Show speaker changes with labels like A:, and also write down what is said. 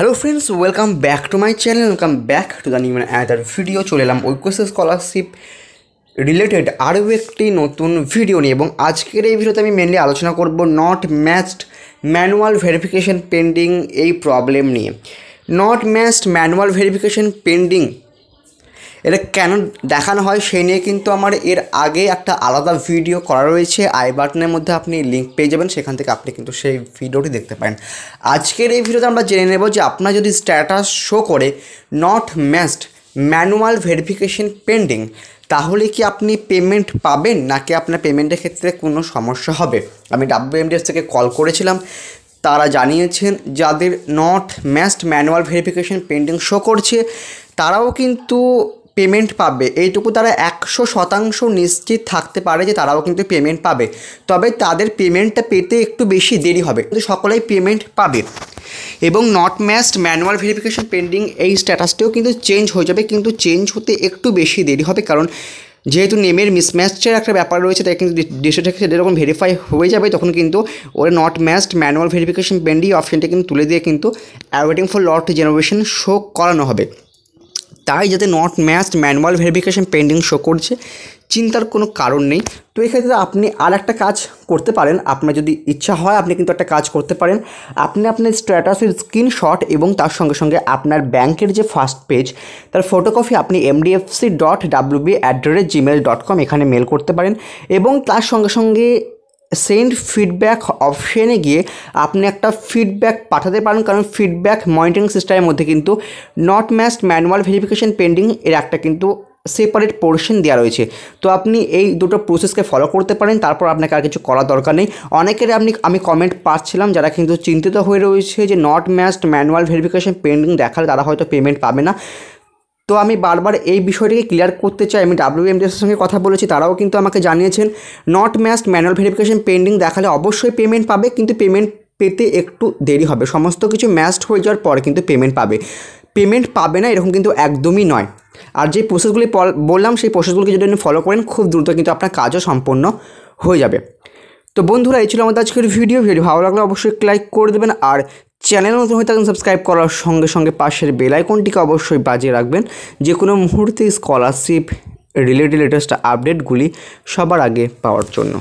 A: Hello friends welcome back to my channel welcome back to the new other video চলে এলাম ঐক্যসে scholarship related আরও একটি নতুন video নিয়ে। এবং আজকের এই ভিডিওতে আমি মেনলি আলোচনা করব not matched manual verification pending এই প্রবলেম নিয়ে। Not matched manual verification pending এটা কেন দেখানো হয় সেই নিয়ে কিন্তু আমার এর আগে একটা আলাদা ভিডিও করা রয়েছে। আই বাটনের মধ্যে আপনি লিঙ্ক পেয়ে যাবেন, সেখান থেকে আপনি কিন্তু সেই ভিডিওটি দেখতে পারেন। আজকের এই ভিডিওতে আমরা জেনে নেব যে আপনার যদি স্ট্যাটাস শো করে not matched manual verification pending তাহলে কি আপনি পেমেন্ট পাবেন নাকি আপনার পেমেন্টের ক্ষেত্রে কোনো সমস্যা হবে? আমি ডাব্লিউএমডিএস থেকে কল করেছিলাম, তারা জানিয়েছেন যাদের not matched manual verification pending show করছে, তারাও কিন্তু পেমেন্ট পাবে। এইটুকু তারা একশো শতাংশ নিশ্চিত থাকতে পারে যে তারাও কিন্তু পেমেন্ট পাবে। তবে তাদের পেমেন্টটা পেতে একটু বেশি দেরি হবে। কিন্তু সকলেই পেমেন্ট পাবে। এবং not matched manual verification pending এই স্ট্যাটাসটিও কিন্তু চেঞ্জ হয়ে যাবে। কিন্তু চেঞ্জ হতে একটু বেশি দেরি হবে। কারণ যেহেতু নেমের মিসম্যাচের একটা ব্যাপার রয়েছে, তাই কিন্তু ডিসে থেকে যখন ভেরিফাই হয়ে যাবে। তখন কিন্তু ওরা not matched manual verification pending অপশানটা কিন্তু তুলে দিয়ে কিন্তু awaiting for lot generation show করানো হবে। তাই যাতে not matched manual verification pending show করছে, চিন্তার কোনো কারণ নেই। তো এক্ষেত্রে আপনি আর একটা কাজ করতে পারেন। আপনার যদি ইচ্ছা হয়, আপনি কিন্তু একটা কাজ করতে পারেন। আপনি আপনার স্ট্যাটাসের স্ক্রিনশট এবং তার সঙ্গে সঙ্গে আপনার ব্যাংকের যে ফার্স্ট পেজ তার ফটোকপি আপনি MDFC dot WB at the rate Gmail dot com এখানে মেল করতে পারেন। এবং তার সঙ্গে সঙ্গে সেন্ড ফিডব্যাক অপশানে গিয়ে আপনি একটা ফিডব্যাক পাঠাতে পারেন, কারণ ফিডব্যাক মনিটরিং সিস্টেমের মধ্যে কিন্তু not matched manual verification pending এর একটা কিন্তু সেপারেট পোর্শন দেওয়া রয়েছে। তো আপনি এই দুটো প্রসেসকে ফলো করতে পারেন, তারপর আপনাকে আর কিছু করার দরকার নেই। অনেকের আপনি, আমি কমেন্ট পাচ্ছিলাম, যারা কিন্তু চিন্তিত হয়ে রয়েছে যে not matched manual verification pending দেখালে তারা হয়তো পেমেন্ট পাবে না। তো আমি বারবার এই বিষয়টিকে ক্লিয়ার করতে চাই। আমি ডাব্লিউএমডিএসের সঙ্গে কথা বলেছি, তারাও কিন্তু আমাকে জানিয়েছেন not matched manual verification pending দেখালে অবশ্যই পেমেন্ট পাবে, কিন্তু পেমেন্ট পেতে একটু দেরি হবে। সমস্ত কিছু ম্যাচড হয়ে যাওয়ার পরে কিন্তু পেমেন্ট পাবে। পেমেন্ট পাবে না এরকম কিন্তু একদমই নয়। আর যে প্রসেসগুলি বললাম, সেই প্রসেসগুলোকে যদি ফলো করেন, খুব দ্রুত কিন্তু আপনার কাজও সম্পন্ন হয়ে যাবে। তো বন্ধুরা, এই ছিল আমাদের আজকের ভিডিও ভিডিও ভালো লাগলে অবশ্যই লাইক করে দেবেন আর চ্যানেল নতুন হয়ে থাকেন সাবস্ক্রাইব করার সঙ্গে সঙ্গে পাশের বেলাইকনটিকে অবশ্যই বাজিয়ে রাখবেন। যে কোনো মুহূর্তে স্কলারশিপ রিলেটেড লেটেস্ট আপডেটগুলি সবার আগে পাওয়ার জন্য।